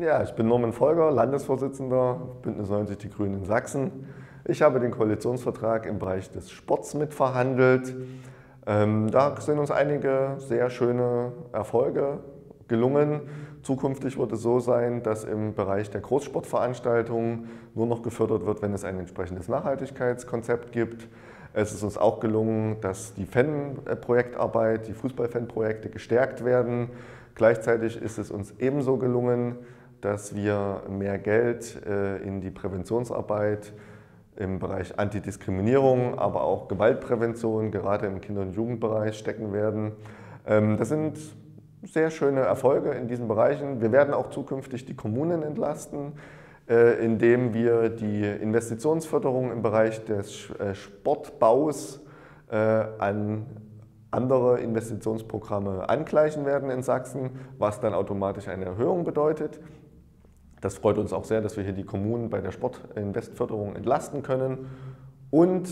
Ja, ich bin Norman Folger, Landesvorsitzender Bündnis 90 Die Grünen in Sachsen. Ich habe den Koalitionsvertrag im Bereich des Sports mitverhandelt. Ähm, da sind uns einige sehr schöne Erfolge gelungen. Zukünftig wird es so sein, dass im Bereich der Großsportveranstaltungen nur noch gefördert wird, wenn es ein entsprechendes Nachhaltigkeitskonzept gibt. Es ist uns auch gelungen, dass die Fanprojektarbeit, die Fußballfanprojekte gestärkt werden. Gleichzeitig ist es uns ebenso gelungen, dass wir mehr Geld äh, in die Präventionsarbeit im Bereich Antidiskriminierung, aber auch Gewaltprävention, gerade im Kinder- und Jugendbereich stecken werden. Ähm, das sind sehr schöne Erfolge in diesen Bereichen. Wir werden auch zukünftig die Kommunen entlasten, äh, indem wir die Investitionsförderung im Bereich des äh, Sportbaus an andere Investitionsprogramme angleichen werden in Sachsen, was dann automatisch eine Erhöhung bedeutet. Das freut uns auch sehr, dass wir hier die Kommunen bei der Sportinvestförderung entlasten können. Und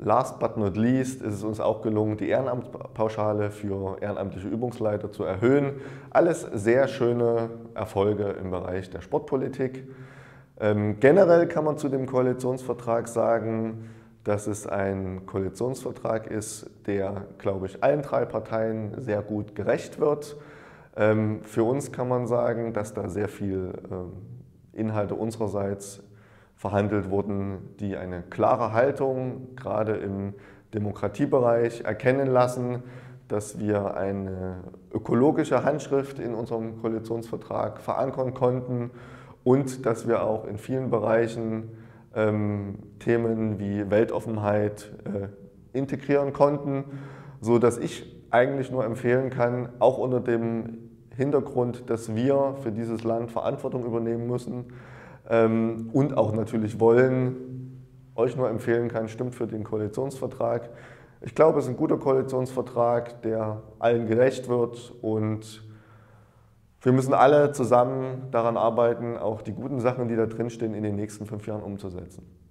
last but not least ist es uns auch gelungen, die Ehrenamtspauschale für ehrenamtliche Übungsleiter zu erhöhen. Alles sehr schöne Erfolge im Bereich der Sportpolitik. Ähm, generell kann man zu dem Koalitionsvertrag sagen, dass es ein Koalitionsvertrag ist, der, glaube ich, allen drei Parteien sehr gut gerecht wird. Ähm, für uns kann man sagen, dass da sehr viel ähm, Inhalte unsererseits verhandelt wurden, die eine klare Haltung gerade im Demokratiebereich erkennen lassen, dass wir eine ökologische Handschrift in unserem Koalitionsvertrag verankern konnten und dass wir auch in vielen Bereichen ähm, Themen wie Weltoffenheit äh, integrieren konnten, sodass ich eigentlich nur empfehlen kann, auch unter dem Hintergrund, dass wir für dieses Land Verantwortung übernehmen müssen ähm, und auch natürlich wollen, euch nur empfehlen kann, stimmt für den Koalitionsvertrag. Ich glaube, es ist ein guter Koalitionsvertrag, der allen gerecht wird und wir müssen alle zusammen daran arbeiten, auch die guten Sachen, die da drin stehen, in den nächsten fünf Jahren umzusetzen.